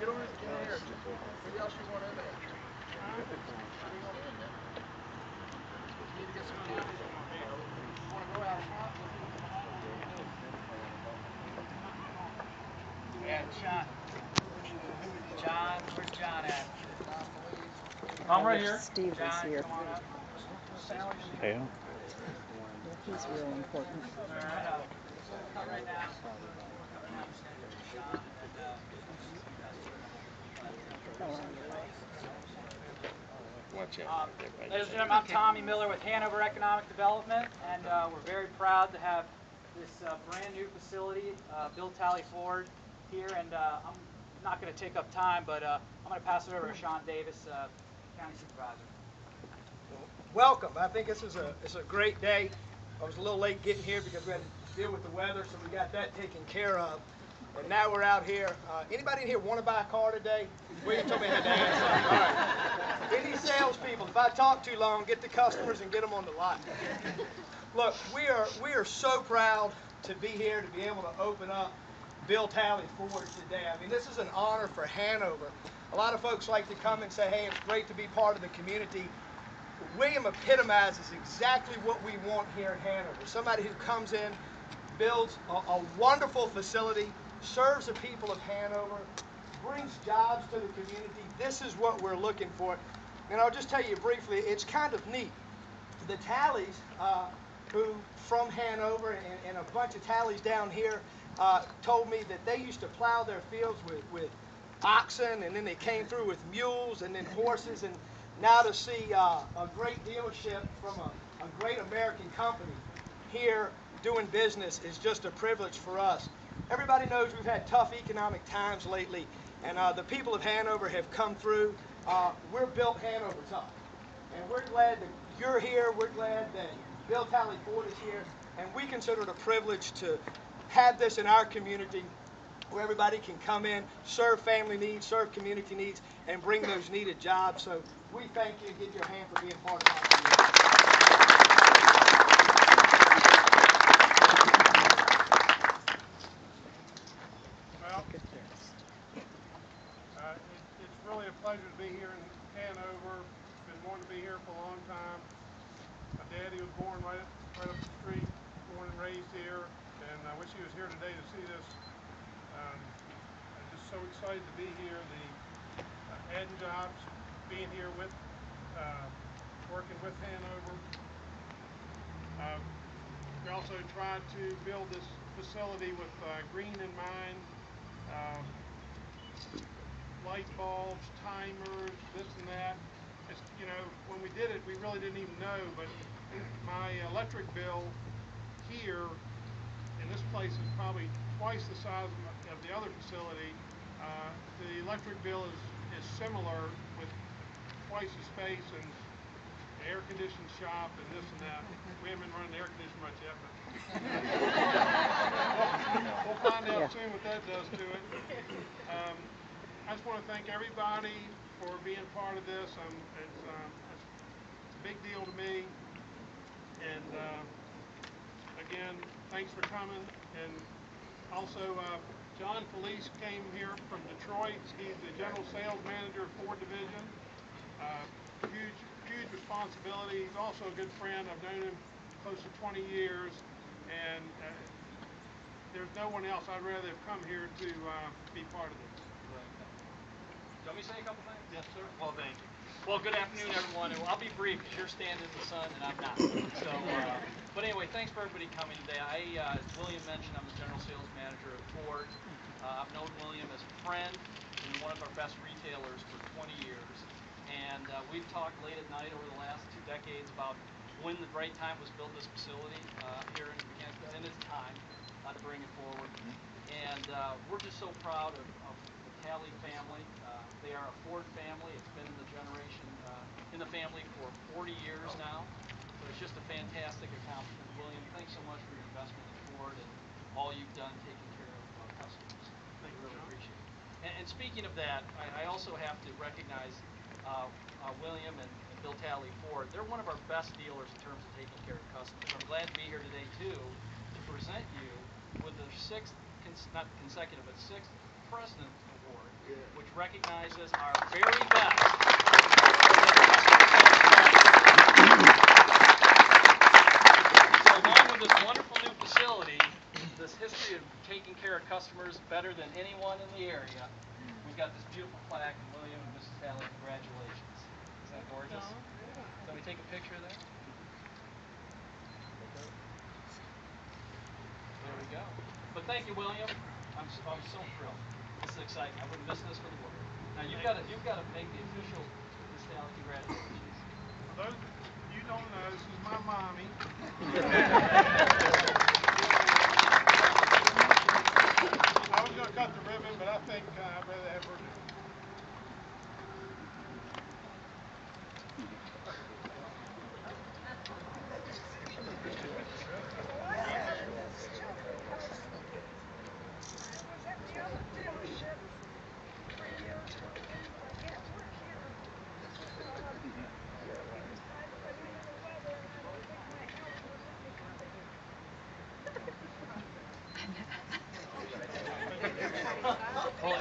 Get over get in here. What else you want in there? What do you want in there? You need to get some food. You wanna go out front? Yeah, John. John, where's John at? I'm right here. Steve is here. come. Yeah. Yeah, he's real important. All right, uh, not right now. John, and, uh, Watch Um, out. Ladies and gentlemen, I'm Tommy Miller with Hanover Economic Development, and uh, we're very proud to have this uh, brand-new facility, uh, Bill Talley Ford, here, and uh, I'm not going to take up time, but uh, I'm going to pass it over to Sean Davis, uh, County Supervisor. welcome. I think this is a, it's a great day. I was a little late getting here because we had to deal with the weather, so we got that taken care of. Now we're out here. Uh, anybody in here want to buy a car today? William told me I had to answer. All right. Any salespeople, if I talk too long, get the customers and get them on the lot. Look, we are we are so proud to be here to be able to open up Bill Talley Ford today. I mean, this is an honor for Hanover. A lot of folks like to come and say, "Hey, it's great to be part of the community." William epitomizes exactly what we want here in Hanover. Somebody who comes in, builds a, a wonderful facility, serves the people of Hanover, brings jobs to the community. This is what we're looking for. And I'll just tell you briefly, it's kind of neat. The Talleys, uh, who from Hanover and, and a bunch of Talleys down here, uh, told me that they used to plow their fields with, with oxen, and then they came through with mules and then horses, and now to see uh, a great dealership from a, a great American company here doing business is just a privilege for us. Everybody knows we've had tough economic times lately, and uh, the people of Hanover have come through. Uh, we're built Hanover tough, and we're glad that you're here. We're glad that Bill Talley Ford is here, and we consider it a privilege to have this in our community where everybody can come in, serve family needs, serve community needs, and bring those needed jobs. So we thank you and give you a hand for being part of our community. Well, uh, it, it's really a pleasure to be here in Hanover. Been wanting to be here for a long time. My daddy was born right, right up the street, born and raised here, and I wish he was here today to see this. Um, I'm just so excited to be here. The uh, adding jobs, being here with, uh, working with Hanover. Um, we also tried to build this facility with uh, green in mind, um, light bulbs, timers, this and that. You know, when we did it, we really didn't even know, but my electric bill here in this place is probably twice the size of, my- of the other facility. Uh, the electric bill is, is similar with twice the space and air conditioned shop and this and that. We haven't been running the air conditioner much yet, but we'll find Yeah. out soon what that does to it. Um, I just want to thank everybody for being part of this. Um, it's, um, it's a big deal to me. And, uh, again, thanks for coming. And also, uh, John Felice came here from Detroit. He's the general sales manager of Ford Division. Uh, huge, huge responsibility. He's also a good friend. I've known him close to 20 years, and uh, there's no one else I'd rather have come here to uh, be part of this. Let me say a couple things? Yes, sir. Well, thank you. Well, good afternoon, everyone. I'll be brief because you're standing in the sun and I'm not. So, uh, but anyway, thanks for everybody coming today. I, uh, as William mentioned, I'm the general sales manager at Ford. Uh, I've known William as a friend and one of our best retailers for 20 years. And uh, we've talked late at night over the last two decades about when the right time was to build this facility uh, here in Mechanicsville, and it's time uh, to bring it forward. And uh, we're just so proud of, Talley family. Uh, they are a Ford family. It's been in the generation, uh, in the family for 40 years now. So it's just a fantastic accomplishment. William, thanks so much for your investment in Ford and all you've done taking care of our customers. Thank we you, really John. appreciate it. And, and speaking of that, I, I also have to recognize uh, uh, William and, and Bill Talley Ford. They're one of our best dealers in terms of taking care of customers. I'm glad to be here today too to present you with the sixth, cons- not consecutive, but sixth President which recognizes our very best. So along with this wonderful new facility, this history of taking care of customers better than anyone in the area, we've got this beautiful plaque, and William and Mrs. Talley, congratulations. Isn't that gorgeous? Oh, Let me take a picture of that. There we go. But thank you, William. I'm, s- I'm so thrilled. This is exciting. I wouldn't miss this for the world. Now you've got to you've got to make the official Talley congratulations. For those you don't know, this is my mommy. I was gonna cut the ribbon, but I think uh, I'd rather have her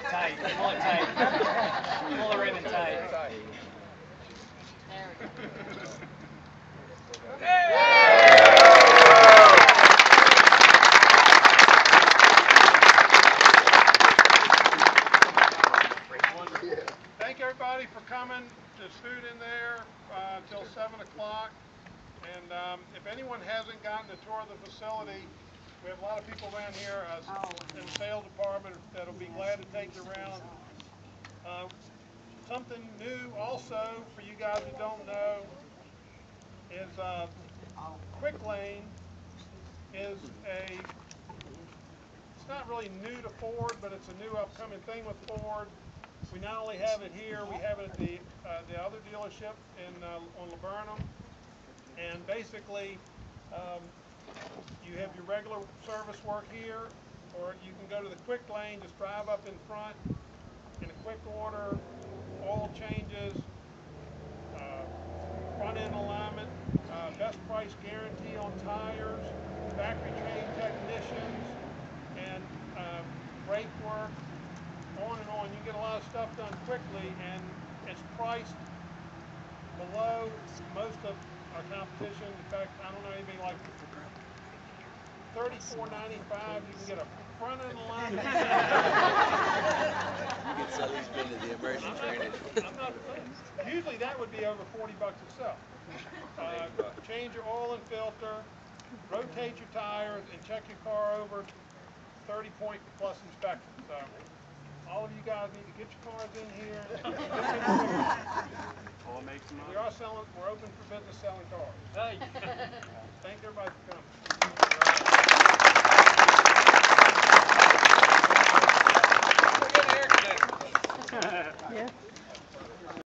tight, pull it tight. Pull the ribbon tight. Thank you everybody for coming. There's food in there uh, until seven o'clock. And um, if anyone hasn't gotten a tour of the facility, we have a lot of people around here uh, in the sales department that'll be glad to take you around. Uh, Something new also for you guys who don't know is uh, Quick Lane is a it's not really new to Ford, but it's a new upcoming thing with Ford. We not only have it here, we have it at the, uh, the other dealership in, uh, on Laburnum. And basically, um, you have your regular service work here, or you can go to the quick lane, just drive up in front in a quick order, oil changes, uh, front end alignment, uh, best price guarantee on tires, factory trained technicians, and uh, brake work, on and on. You get a lot of stuff done quickly, and it's priced below most of our competition. In fact, I don't know anything like thirty-four ninety-five. You can get a front end alignment. Get Sully's been to the immersion training. I'm not, usually that would be over forty bucks itself. Uh, change your oil and filter, rotate your tires, and check your car over thirty point plus inspection, so. All of you guys need to get your cars in here. We are selling, we're open for business selling cars. Hey. Thank everybody for coming. We're getting air conditioning. yeah.